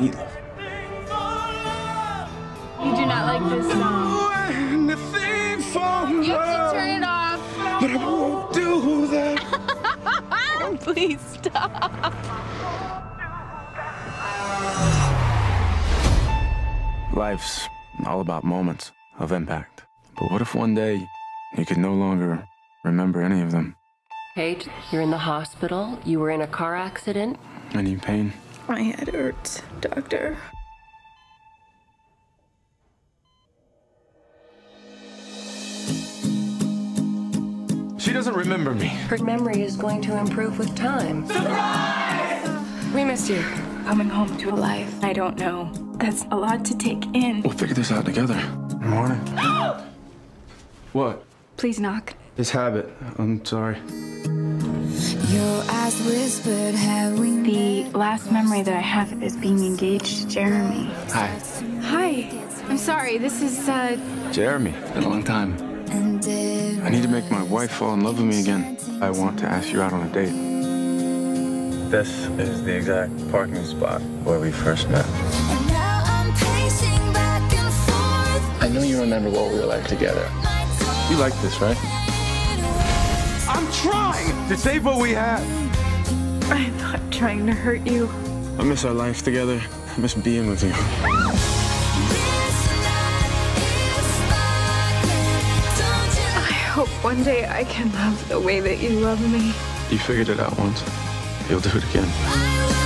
Meatloaf. You do not like this song. When the You have to turn it off. But I won't do that. Please stop. Life's all about moments of impact. But what if one day you could no longer remember any of them? Kate, you're in the hospital. You were in a car accident. Any pain? My head hurts, doctor. She doesn't remember me. Her memory is going to improve with time. Surprise! We miss you. Coming home to a life I don't know. That's a lot to take in. We'll figure this out together. Good Morning. what? Please knock. This habit. I'm sorry. The last memory that I have is being engaged to Jeremy. Hi. Hi. I'm sorry. This is, uh, Jeremy. Been a long time. I need to make my wife fall in love with me again. I want to ask you out on a date. This is the exact parking spot where we first met. And now I'm pacing back and forth. I know you remember what we were like together. You like this, right? I'm trying to save what we have. I'm not trying to hurt you. I miss our life together. I miss being with you. This night is sparkling. Don't you I hope one day I can love the way that you love me. You figured it out once. You'll do it again. I